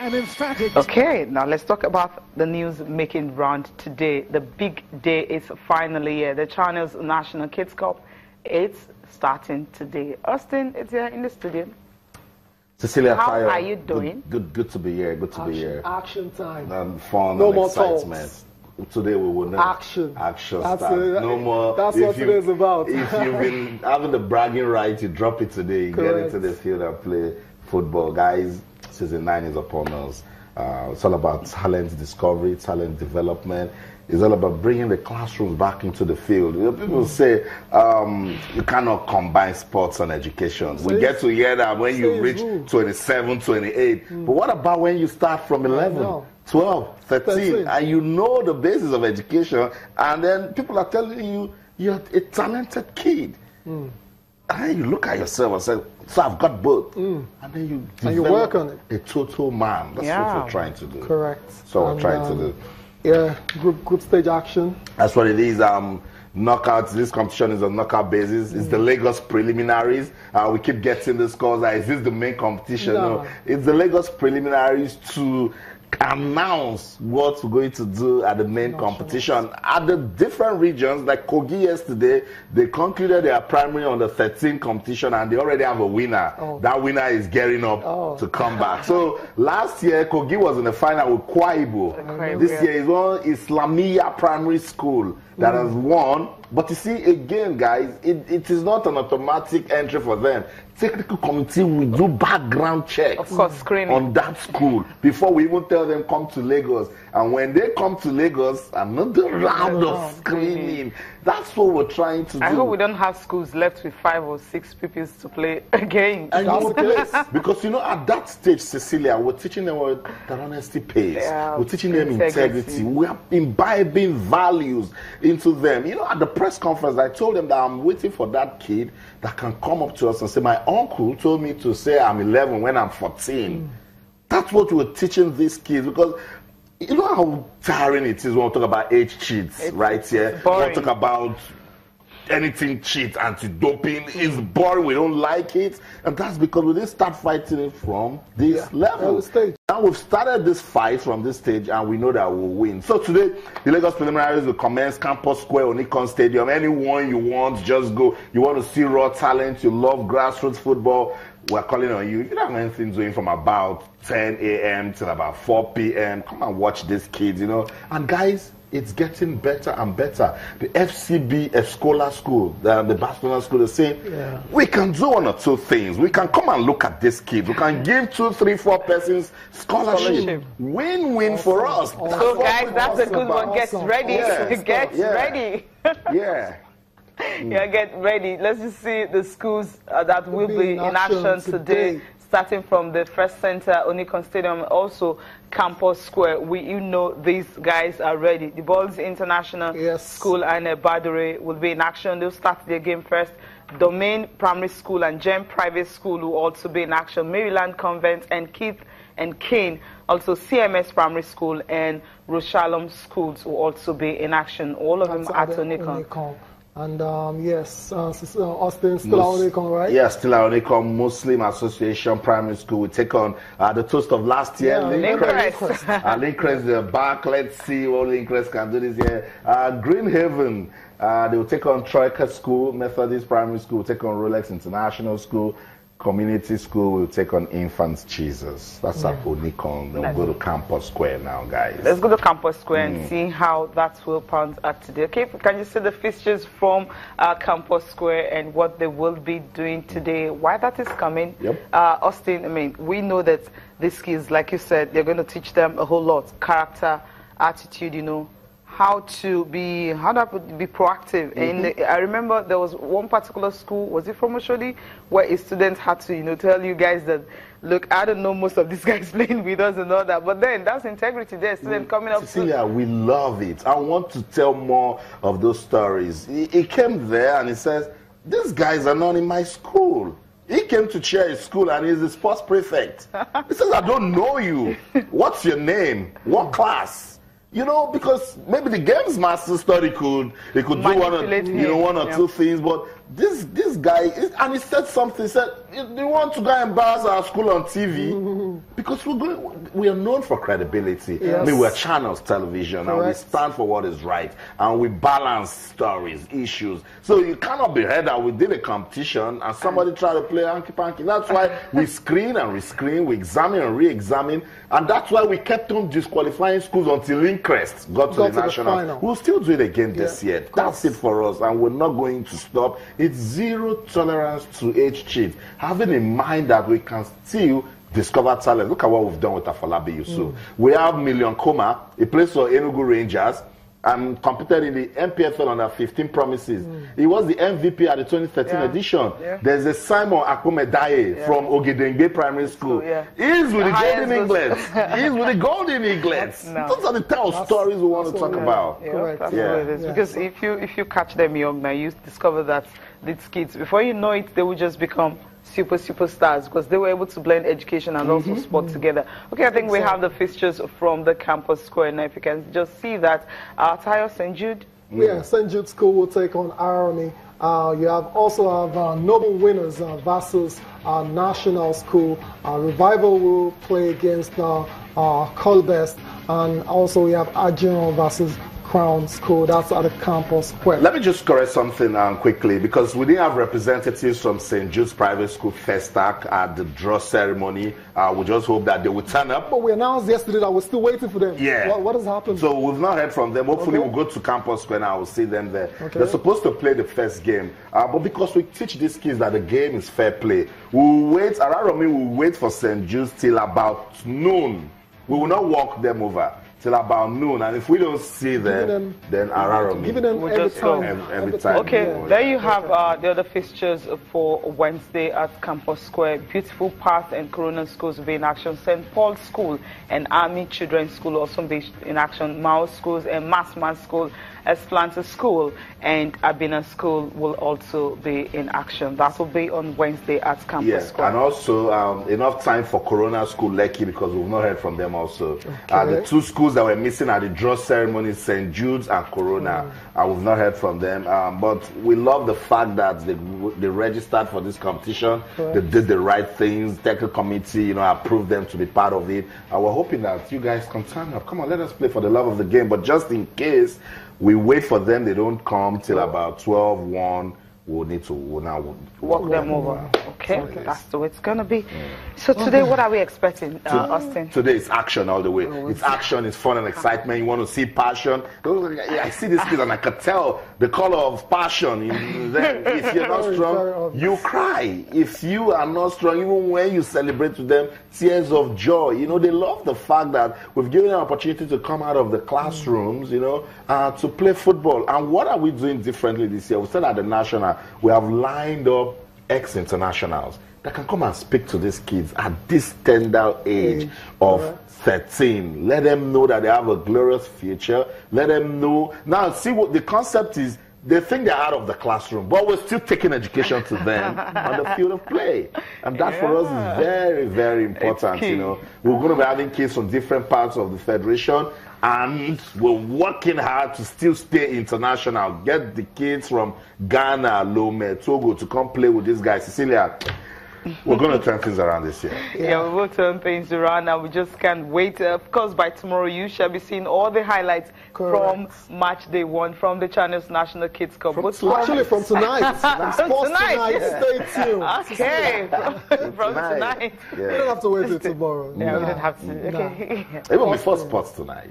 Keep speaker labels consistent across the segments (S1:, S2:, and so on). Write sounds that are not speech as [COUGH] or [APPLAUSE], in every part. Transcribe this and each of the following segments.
S1: An emphatic.
S2: Okay, now let's talk about the news making round today. The big day is finally here. The Channels National Kids Cup. It's starting today. Austin is here in the studio.
S3: Cecilia,
S2: How
S3: Tayo,
S2: are you doing?
S3: Good, good, good to be here. Good to be here.
S4: action time.
S3: And fun
S4: No
S3: and
S4: more
S3: excitement. Today we will know
S4: Action.
S3: Action
S4: That's
S3: start.
S4: it.
S3: No more.
S4: That's
S3: if
S4: what
S3: you-
S4: today's about.
S3: if you've been having the bragging right, you drop it today. You get into the field and play football, guys. Season nine is upon us. Uh, it's all about talent discovery, talent development. It's all about bringing the classrooms back into the field. You know, people say um, you cannot combine sports and education. we get to hear that when you reach
S4: who?
S3: 27, 28. But what about when you start from 11, 12, 13,
S4: 13.
S3: and you know the basis of education, and then people are telling you you're a talented kid.
S4: Hmm.
S3: And you look at yourself and say, So I've got both. And then you.
S4: And you work on it.
S3: A total man. That's
S2: Yeah.
S3: what we're trying to do.
S4: Correct.
S3: So we're
S4: And,
S3: trying to
S4: um,
S3: do.
S4: Yeah, group group stage action.
S3: That's what it is. Um, knockouts. This competition is on knockout basis. It's the Lagos preliminaries. Uh, we keep getting the scores. Like, is this the main competition?
S4: No.
S3: It's the Lagos preliminaries to announce what we're going to do at the main competition. At the different regions, like Kogi yesterday, they concluded their primary on the 13 competition and they already have a winner.
S4: Oh.
S3: That winner is gearing up
S4: Oh.
S3: to come back. So [LAUGHS] last year, Kogi was in the final with Kwaibo. This year is one Islamia Primary School that has won. But you see, again, guys, it, it is not an automatic entry for them. Technical committee will do background checks
S2: Of course, screening.
S3: on that school before we even tell them come to Lagos. And when they come to Lagos, another round of screening. That's what we're trying to do.
S2: I hope we don't have schools left with five or six pupils to play [LAUGHS] a game.
S3: And you
S4: That's
S3: know
S4: the
S3: this,
S4: case.
S3: because you know at that stage, Cecilia, we're teaching them what that honesty pays.
S2: Yeah,
S3: we're teaching them
S2: integrity.
S3: integrity. We are imbibing values into them. You know, at the press conference, I told them that I'm waiting for that kid that can come up to us and say, "My uncle told me to say I'm 11 when I'm 14." Mm. That's what we're teaching these kids because. You know how tiring it is when we talk about age cheats, right here.
S2: Boring.
S3: we talk about anything cheat, anti-doping is boring. We don't like it, and that's because we didn't start fighting it from this
S4: Yeah,
S3: level.
S4: stage.
S3: Now we've started this fight from this stage, and we know that we'll win. So today, the Lagos preliminaries will commence Campus Square, Onikan Stadium. Anyone you want, just go. You want to see raw talent, you love grassroots football. We're calling on you. You don't have anything doing from about 10 a.m. till about 4 p.m., come and watch these kids, you know. And guys, it's getting better and better. The FCB Escola School, the, the Barcelona School, is saying
S4: Yeah.
S3: we can do one or two things. We can come and look at this kid. We can give two, three, four persons scholarship.
S2: Scholarship.
S3: Win-win for us.
S4: Awesome.
S3: That's
S2: so, guys,
S3: we
S2: that's a
S3: want
S2: good
S3: about.
S2: one. Get
S4: Awesome.
S2: ready.
S3: Yeah.
S2: Get
S3: Yeah.
S2: ready. [LAUGHS]
S3: Yeah.
S2: Yeah, get ready. Let's just see the schools uh, that will be in action today, starting from the First Center, Onikan Stadium, also Campus Square. We, you know, these guys are ready. The Balls International
S4: Yes.
S2: School and uh, Badore will be in action. They'll start their game first. Domain Primary School and Gem Private School will also be in action. Maryland Convent and Keith and Kane, also CMS Primary School and Roshalom Schools will also be in action. All of them at.
S4: Onikan. And um, yes, uh, uh, Austin still on Onikan, right?
S3: Yes, Onikan Muslim Association Primary School. We take on uh, the toast of last year,
S4: Yeah.
S3: Lincrest. [LAUGHS] uh, Lincrest, uh, back. Let's see what Lincrest can do this year. Uh, Greenhaven, uh, they will take on Troika School, Methodist Primary School, take on Rolex International School. Community School will take on Infants Jesus. That's at Onikan. We'll go to Campus Square now, guys.
S2: Let's go to Campus Square
S3: Mm.
S2: and see how that will pan out today. Okay, can you see the fixtures from uh, Campus Square and what they will be doing today? Why that is coming?
S3: Yep.
S2: Uh, Austin, I mean, we know that these kids, like you said, they're going to teach them a whole lot character, attitude, you know. How to be, how to be proactive.
S3: Mm-hmm.
S2: And I remember there was one particular school, was it from Oshodi, where a student had to, you know, tell you guys that, look, I don't know most of these [LAUGHS] guys playing with us and all that, but then that's integrity there. Student coming up to
S3: Cecilia, we love it. I want to tell more of those stories. He, he came there and he says, These guys are not in my school. He came to chair his school and he's the sports prefect. [LAUGHS] he says, I don't know you. What's your name? What class? You know, because maybe the games master study could he could do one or you know one or
S2: yeah.
S3: two things, but this this guy is, and he said something. He said, "You you want to go and embarrass our school on TV?" [LAUGHS] Because we're going, we are known for credibility. I mean, we're channels television and we stand for what is right and we balance stories, issues. So you cannot be heard that we did a competition and somebody tried to play hanky panky. That's why [LAUGHS] we screen and rescreen, we examine and re-examine, and that's why we kept on disqualifying schools until Lincrest got to the
S4: to
S3: national.
S4: final.
S3: We'll still do it again this
S4: Yeah,
S3: year. That's it for us, and we're not going to stop. It's zero tolerance to age cheat. Having in mind that we can still discover talent. Look at what we've done with Afolabi Yusuf.
S4: Mm.
S3: We have Million Koma, he plays for Enugu Rangers. And competed in the NPFL under 15 promises. He was the MVP at the 2013
S2: Yeah.
S3: edition.
S2: Yeah.
S3: There's a Simon Akumedaye from Ogedengbe Primary School.
S2: yeah.
S3: He's with the,
S2: The
S3: Golden
S2: goal-
S3: Eaglets. [LAUGHS] He's with the Golden Eaglets.
S2: No.
S3: Those are the type of stories we want to talk
S4: what
S3: about.
S2: Yeah,
S4: Correct.
S2: that's
S3: Yeah.
S2: what it is.
S4: Yeah.
S2: Because if you if you catch them young now, you discover that these kids, before you know it, they will just become super superstars because they were able to blend education and also
S3: Mm-hmm.
S2: sport together. Okay, I think we have the fixtures from the campus square now. If you can just see that, uh, Tayo St. Jude.
S4: Yeah, St. Jude School will take on Araromi. Uh, you have also have uh, Noble Winners uh, versus uh, National School. Uh, Revival will play against uh, uh, Colbest, and also we have Adjuron versus Crown School. That's at the campus square.
S3: Let me just correct something um, quickly because we didn't have representatives from St. Jude's Private School Festac at the draw ceremony. Uh, we just hope that they will turn up.
S4: But we announced yesterday that we're still waiting for them.
S3: Yeah.
S4: What, what has happened?
S3: So we've not heard from them. Hopefully,
S4: Okay.
S3: we'll go to Campus Square now. We'll see them there.
S4: Okay.
S3: They're supposed to play the first game, uh, but because we teach these kids that the game is fair play, we'll wait. Araromi will wait for St. Jude's till about noon. We will not walk them over till about noon, and if we don't see them,
S4: them-
S3: then Araromi.
S4: Giving them
S2: We'll
S4: every
S2: just go.
S4: time.
S3: Every- every time.
S2: Okay,
S3: Yeah.
S2: there you have uh, the other fixtures for Wednesday at Campus Square. Beautiful Path and Corona schools will be in action. St. Paul's School and Army Children's School will also be in action. Mao schools and Massman School, Esperanza School and Abina School will also be in action. That will be on Wednesday at Campus
S3: Yeah,
S2: Square.
S3: and also um, enough time for Corona School Lekki because we've not heard from them also. Uh, the two schools that were missing at the draw ceremony, St. Jude's and Corona, and we've not heard from them. Um, but we love the fact that they, they registered for this competition. They did the right things. Technical committee, you know, approved them to be part of it. And we're hoping that you guys can turn up. Come on, let us play for the love of the game. But just in case we wait for them, they don't come till about 12, 1. We'll need to we'll now
S2: Walk them over. Okay,
S3: Okay.
S2: that's the way it's gonna be. So today, what are we expecting, uh, Austin?
S3: Today is action all the way. It's action, it's fun and excitement. You want to see passion. I see this kid and I can tell the color of passion. [LAUGHS] If you're not
S4: Very, very
S3: strong, you cry. If you are not strong, even when you celebrate with them, tears of joy. You know, they love the fact that we've given them an opportunity to come out of the classrooms, you know, uh, to play football. And what are we doing differently this year? We said at the national, we have lined up ex internationals that can come and speak to these kids at this tender age
S4: Age,
S3: of
S4: correct.
S3: 13. Let them know that they have a glorious future. Let them know. Now, see what the concept is. They think they're out of the classroom, but we're still taking education to them on the field of play. And that for us is very, very important. You know, we're going to be having kids from different parts of the federation, and we're working hard to still stay international. Get the kids from Ghana, Lome, Togo to come play with these guys. Cecilia, we're going to turn things around this year.
S2: Yeah, we will turn things around and we just can't wait. Uh, of course, by tomorrow you shall be seeing all the highlights
S4: Correct.
S2: from match day one from the Channels National Kids Cup. But
S4: Actually, from [LAUGHS] tonight. [LAUGHS]
S2: From
S4: Sports
S2: tonight.
S4: tonight. Stay tuned. [LAUGHS]
S2: Okay, from, from tonight.
S4: We don't have to wait till tomorrow.
S2: Yeah, we don't have to. Okay.
S3: Even before sports tonight.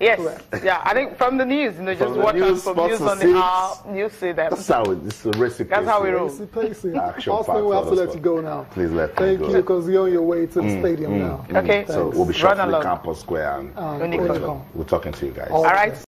S2: Yes, yeah. I think from the news, you know, just watch
S3: news,
S2: us from
S3: sports
S2: news
S3: to
S2: on the
S3: six.
S2: hour. You see them.
S3: That's how it, it's a recipe.
S2: That's how we roll.
S4: Pacey, Pacey.
S3: Action
S4: Austin,
S3: packed
S4: we have to let you go now.
S3: Please let me
S4: Thank.
S3: Mm,
S4: you, because you're on your way to the stadium now.
S2: Okay.
S3: So we'll be
S2: Run
S3: shuffling
S2: along.
S3: Campus Square and
S4: Um,
S2: Unicorn.
S4: Unicorn.
S3: we're talking to you guys.
S4: All
S2: All right.